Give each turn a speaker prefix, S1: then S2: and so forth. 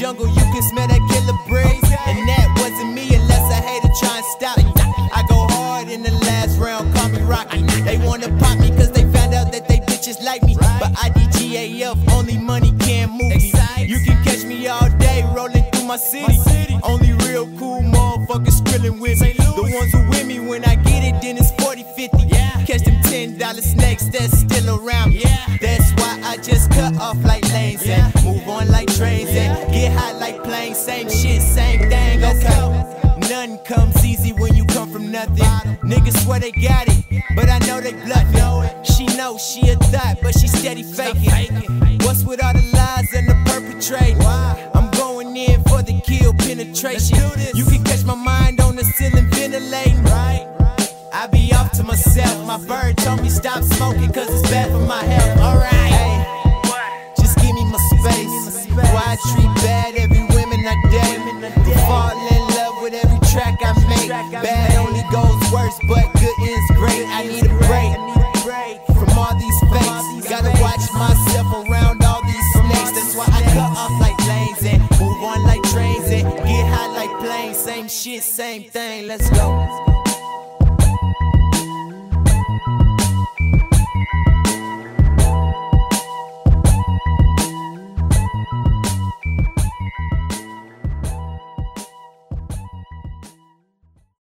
S1: jungle, you can smell that killer breeze. And that wasn't me unless a hater try and stop me. I go hard in the last round, call me Rocky. They wanna pop me cause they found out that they bitches like me. But IDGAF, only money can move me. You can catch me all day rolling through my city. Only real cool motherfuckers skrilling with me. The ones who with me when I get it, then it's 40 50. Catch them $10 snakes that's still around me. That's why I just cut off like lanes and Nothing comes easy when you come from nothing. Niggas swear they got it, but I know they bluffing. She know she a thought, but she steady faking. What's with all the lies and the perpetrating? I'm going in for the kill penetration. You can catch my mind on the ceiling ventilating. I be off to myself. My bird told me stop smoking cause it's bad for my health. Alright. Bad only goes worse, but good is great. I need a break from all these fakes. Gotta watch myself around all these snakes. That's why I cut off like lanes and move on like trains and get high like planes. Same shit, same thing. Let's go.